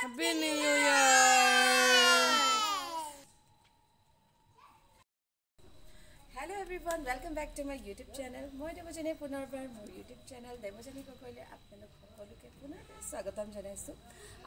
Happy New Year! Welcome back to my YouTube channel মই দেৱজানী পুনৰবাৰ মোৰ ইউটিউব চেনেল দেৱজানী গগৈলৈ আপোনালোক সকলোকে পুনৰ স্বাগতম জনাইছোঁ।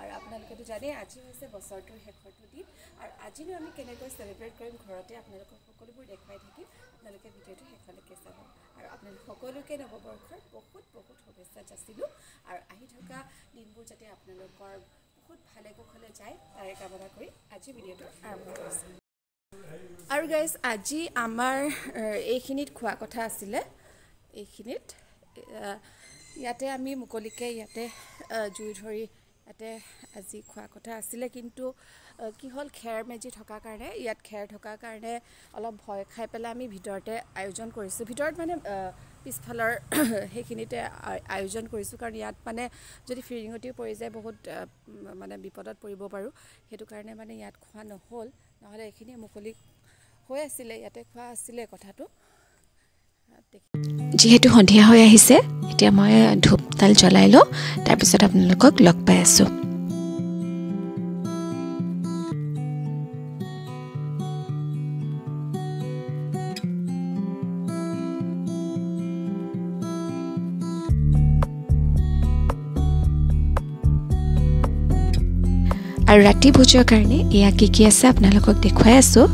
আৰু আপোনালোকেতো জানেই আজি হৈছে বছৰটোৰ শেষৰটো দিন। আৰু আজিনো আমি কেনেকৈ চেলিব্ৰেট কৰিম ঘৰতে আপোনালোকক সকলোবোৰ দেখুৱাই থাকিম। আপোনালোকে ভিডিঅ'টো শেষলৈকে চাব। আৰু আপোনালোক সকলোকে নৱবৰ্ষৰ বহুত বহুত শুভেচ্ছা যাচিলোঁ। আৰু আহি থকা দিনবোৰ যাতে আপোনালোকৰ বহুত ভালে কুশলে যায় তাৰে কামনা কৰি আজি ভিডিঅ'টো আৰম্ভ কৰিছোঁ। আৰু গাইজ আজি আমাৰ এইখিনিত খোৱা কথা আছিলে। এইখিনিত ইয়াতে আমি মুকলিকৈ ইয়াতে জুই ধৰি ইয়াতে আজি খোৱা কথা আছিলে। কিন্তু কি হ'ল খেৰ মেজি থকাৰ কাৰণে ইয়াত খেৰ থকাৰ কাৰণে অলপ ভয় খাই পেলাই আমি ভিতৰতে আয়োজন কৰিছোঁ। ভিতৰত মানে পিছফালৰ সেইখিনিতে আয়োজন কৰিছোঁ। কাৰণ ইয়াত মানে যদি ফিৰিঙতিও পৰি যায় বহুত মানে বিপদত পৰিব পাৰোঁ। সেইটো কাৰণে মানে ইয়াত খোৱা নহ'ল। নহ'লে এইখিনি মুকলি হৈ আছিলে ইয়াতে খোৱা আছিলে কথাটো। যিহেতু সন্ধিয়া হৈ আহিছে এতিয়া মই ধূপডাল জ্বলাই লওঁ তাৰপিছত আপোনালোকক লগ পাই আছোঁ। আৰু ৰাতি ভোজৰ কাৰণে এয়া কি কি আছে আপোনালোকক দেখুৱাই আছোঁ।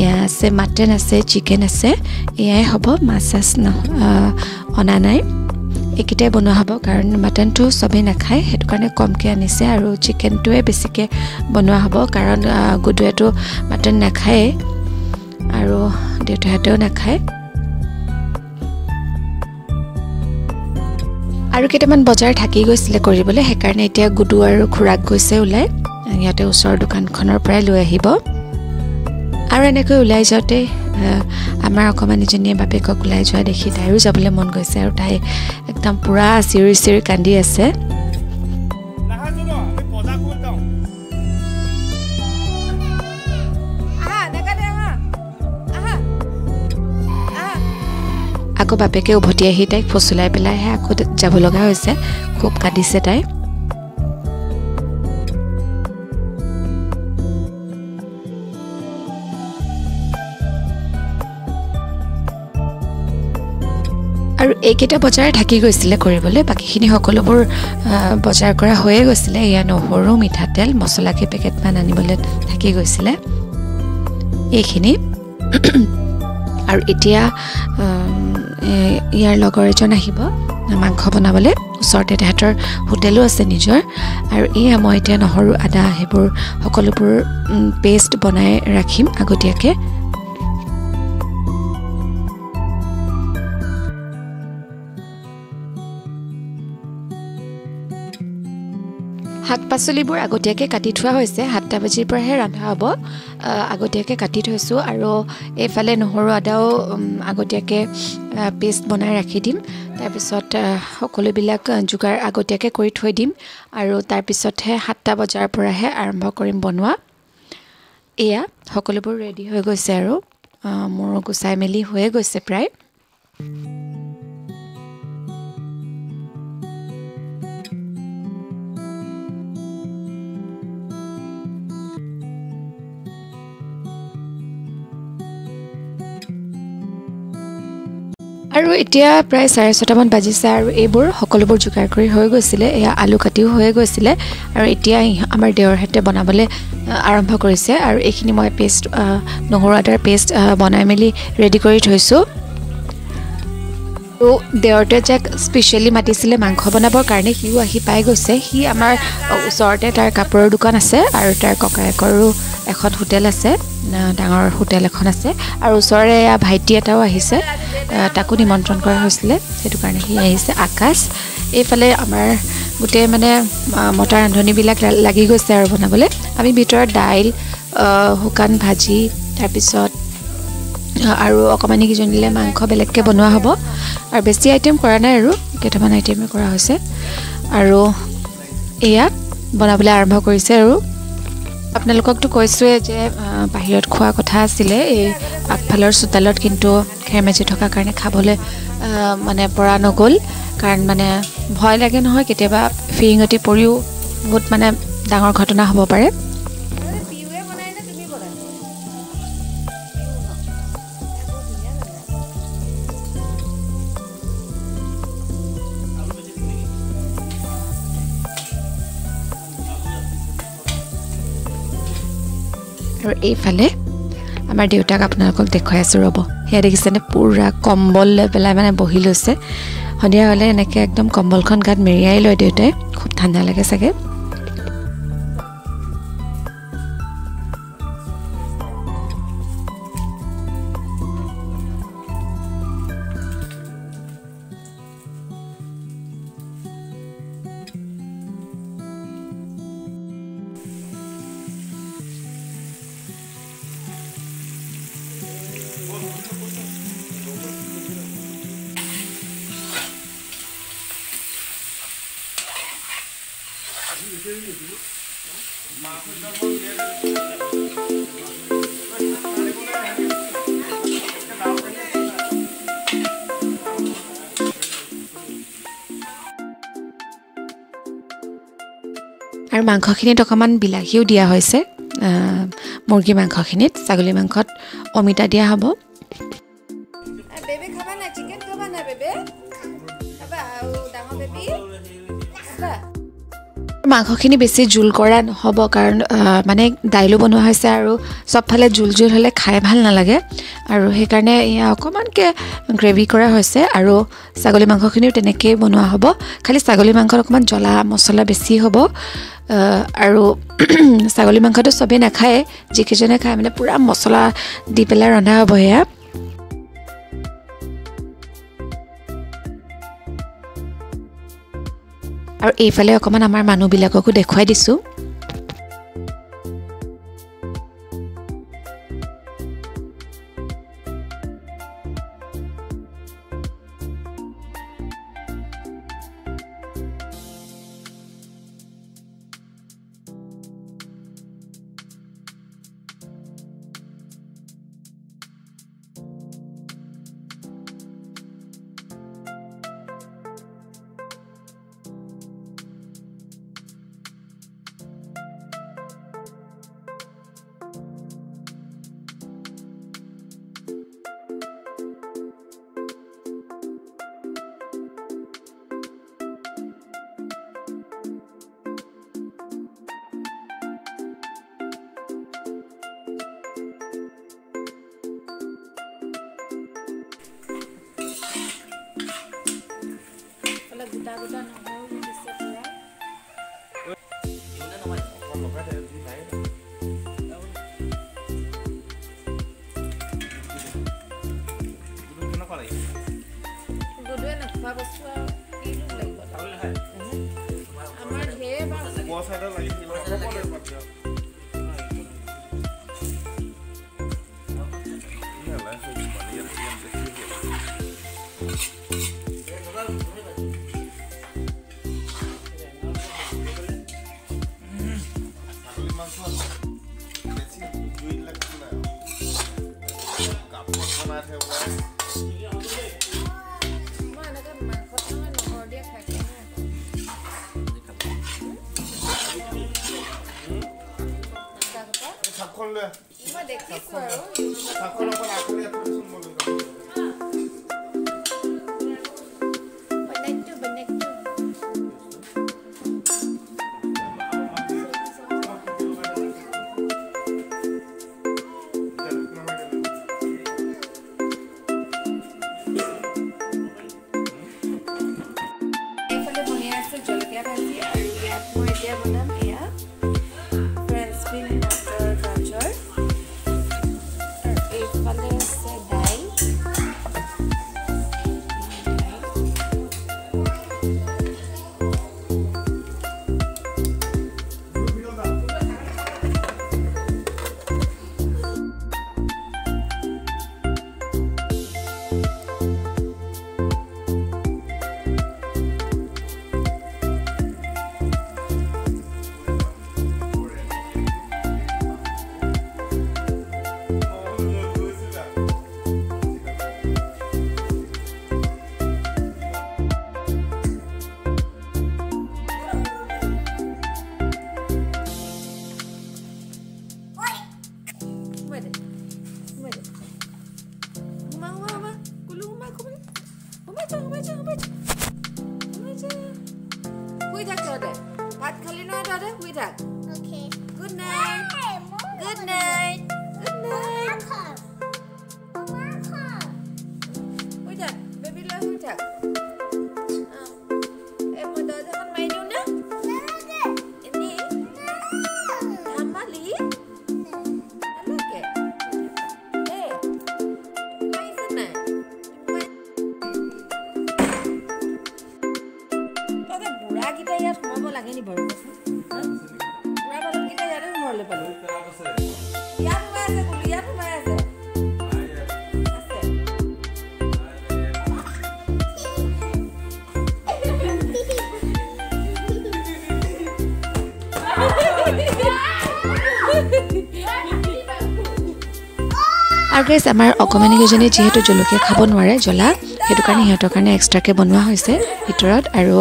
এয়া আছে মাটন আছে চিকেন আছে এয়াই হ'ব মাছ চাছ আহ, অনা নাই। এইকেইটাই বনোৱা হ'ব কাৰণ মাটনটো চবেই নাখায় সেইটো কাৰণে কমকৈ আনিছে আৰু চিকেনটোৱে বেছিকৈ বনোৱা হ'ব কাৰণ আহ, গুডুৱেটো মাটন নাখায়েই আৰু দেউতাহঁতেও নাখায়। আৰু কেইটামান বজাৰ থাকি গৈছিলে কৰিবলৈ সেইকাৰণে এতিয়া গুডু আৰু খুৰাক গৈছে ওলাই। ইয়াতে ওচৰৰ দোকানখনৰ পৰাই লৈ আহিব। আৰু এনেকৈ ওলাই যাওঁতে আমাৰ অকণমানিজনীয়ে বাপেকক ওলাই যোৱা দেখি তাইৰো যাবলৈ মন গৈছে আৰু তাই একদম পূৰা চিঞৰি চিঞৰি কান্দি আছে। আকৌ বাপেকে উভতি আহি তাইক ফচুলাই পেলাইহে আকৌ যাব লগা হৈছে। খুব কান্দিছে তাই। আৰু এইকেইটা বজাৰ থাকি গৈছিলে কৰিবলৈ বাকীখিনি সকলোবোৰ বজাৰ কৰা হৈয়ে গৈছিলে। এয়া নহৰু মিঠাতেল মছলাকে পেকেটমান আনিবলৈ থাকি গৈছিলে। এইখিনি। আৰু এতিয়া ইয়াৰ লগৰ এজন আহিব মাংস বনাবলৈ। ওচৰতে তেহেঁতৰ হোটেলো আছে নিজৰ। আৰু এয়া মই এতিয়া নহৰু আদা সেইবোৰ সকলোবোৰ পেষ্ট বনাই ৰাখিম আগতীয়াকৈ। শাক পাচলিবোৰ আগতীয়াকৈ কাটি থোৱা হৈছে। সাতটা বাজিৰ পৰাহে ৰন্ধা হ'ব। আগতীয়াকৈ কাটি থৈছোঁ আৰু এইফালে নহৰু আদাও আগতীয়াকৈ পেষ্ট বনাই ৰাখি দিম। তাৰপিছত সকলোবিলাক যোগাৰ আগতীয়াকৈ কৰি থৈ দিম আৰু তাৰপিছতহে সাতটা বজাৰ পৰাহে আৰম্ভ কৰিম বনোৱা। এয়া সকলোবোৰ ৰেডি হৈ গৈছে আৰু মোৰ গুচাই মেলি হৈয়ে গৈছে প্ৰায়। এতিয়া প্ৰায় চাৰে ছটামান বাজিছে আৰু এইবোৰ সকলোবোৰ যোগাৰ কৰি হৈ গৈছিলে এয়া আলু কাটিও হৈয়ে গৈছিলে আৰু এতিয়া আমাৰ দেৱৰহঁতে বনাবলৈ আহ, আৰম্ভ কৰিছে আৰু এইখিনি মই পেষ্ট নহৰু আদাৰ পেষ্ট বনাই মেলি ৰেডি কৰি থৈছোঁ। আৰু দেৱৰটোৱে যাক স্পেচিয়েলি মাতিছিলে মাংস বনাবৰ কাৰণে সিও আহি পাই গৈছে। সি আমাৰ ওচৰতে তাৰ কাপোৰৰ দোকান আছে আৰু তাৰ ককায়েকৰো এখন হোটেল আছে ডাঙৰ হোটেল এখন আছে। আৰু ওচৰৰে এয়া ভাইটি এটাও আহিছে আহ, তাকো নিমন্ত্ৰণ কৰা হৈছিলে। সেইটো কাৰণে সি আহিছে। আকাশ এইফালে আমাৰ গোটেই মানে মতা ৰান্ধনীবিলাক লাগি গৈছে আৰু বনাবলৈ। আমি ভিতৰত দাইল শুকান ভাজি তাৰপিছত আৰু অকণমানিকেইজনীলৈ মাংস বেলেগকৈ বনোৱা হ'ব। আৰু বেছি আইটেম কৰা নাই আৰু কেইটামান আইটেমে কৰা হৈছে। আৰু এয়া বনাবলৈ আৰম্ভ কৰিছে আৰু। আপোনালোককতো কৈছোঁৱে যে বাহিৰত খোৱা কথা আছিলে এই আগফালৰ চোতালত কিন্তু খেৰ মেজি থকাৰ কাৰণে খাবলৈ মানে পৰা নগ'ল। কাৰণ মানে ভয় লাগে নহয় কেতিয়াবা ফিৰিঙতি পৰিও বহুত মানে ডাঙৰ ঘটনা হ'ব পাৰে। আৰু এইফালে আমাৰ দেউতাক আপোনালোকক দেখুৱাই আছোঁ ৰ'ব। সেয়া দেখিছেনে পূৰা কম্বল লৈ পেলাই মানে বহি লৈছে। সন্ধিয়া হ'লে এনেকৈ একদম কম্বলখন গাত মেৰিয়াই লয় দেউতাই। খুব ঠাণ্ডা লাগে চাগে। আৰু মাংসখিনিত অকণমান বিলাহীও দিয়া হৈছে মুৰ্গী মাংসখিনিত ছাগলী মাংসত অমিতা দিয়া হ'ব। মাংসখিনি বেছি জোল কৰা নহ'ব কাৰণ মানে দাইলো বনোৱা হৈছে আৰু চবফালে জোল জোল হ'লে খাই ভাল নালাগে। আৰু সেইকাৰণে এয়া অকণমানকৈ গ্ৰেভি কৰা হৈছে আৰু ছাগলী মাংসখিনিও তেনেকৈয়ে বনোৱা হ'ব। খালি ছাগলী মাংসত অকণমান জ্বলা মছলা বেছি হ'ব। আৰু ছাগলী মাংসটো চবেই নাখায় যিকেইজনে খায় মানে পূৰা মছলা দি পেলাই ৰন্ধা হ'ব সেয়া আৰু এইফালে অকণমান আমাৰ মানুহবিলাককো দেখুৱাই দিছোঁ। গধুৱে নোখোৱা বস্তু আৰু? আমাৰ ঢেৰ বাৰু মই Vale. Rumah, rumah, rumah. Kulu rumah aku boleh. Rumah je, rumah je, rumah je. Rumah. Hui dah ada. Pat kali ni ada. Hui dah. Okay. Good night. Good night. Good night. আৰু guys আমাৰ অকণমানি কেইজনীয়ে যিহেতু জলকীয়া খাব নোৱাৰে জ্বলা সেইটো কাৰণে সিহঁতৰ কাৰণে এক্সট্ৰাকৈ বনোৱা হৈছে ভিতৰত। আৰু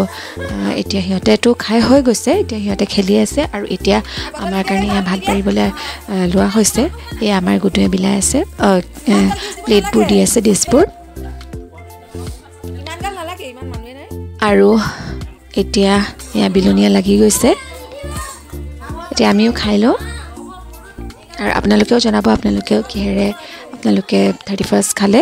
এতিয়া সিহঁতেতো খাই হৈ গৈছে এতিয়া সিহঁতে খেলি আছে আৰু এতিয়া আমাৰ কাৰণে এয়া ভাত বাঢ়িবলৈ আহ, লোৱা হৈছে। এই আমাৰ গুটুৱে বিলাই আছে প্লেটবোৰ দি আছে ডিছবোৰ। আৰু এতিয়া এয়া বিলনীয়া লাগি গৈছে। এতিয়া আমিও খাই লওঁ। আৰু আপোনালোকেও জনাব আপোনালোকেও কিহেৰে আপোনালোকে থাৰ্টি ফাৰ্ষ্ট খালে।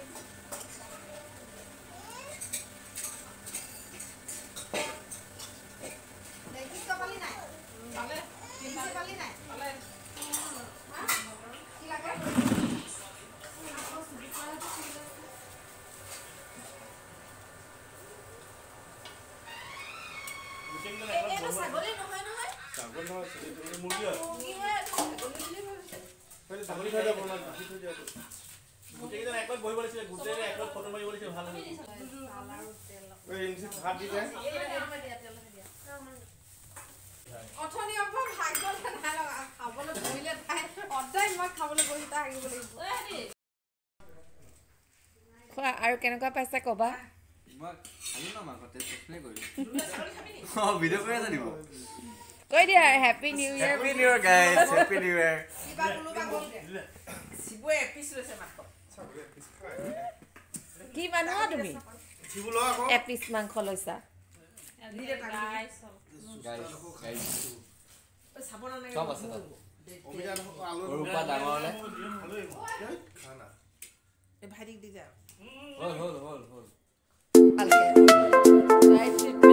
খোৱা আৰু কেনেকুৱা পাইছে ক'বা? মই খালো ন মাংস টেষ্টনে কৰিলো। অ ভিডিঅ' কৰি আছে নিব কৈ দিয়া happy new year happy new year guys happy new year কি মানুহ তুমি উঠিব লোৱা আকৌ। এপিচ মাংস লৈছা চব আছে তাত অমিতা দেখোন আলু সৰুৰ পৰা ডাঙৰলে আলু আহিব। এই, খা না। হ'ল হ'ল হ'ল হ'ল ভালকে Right treatment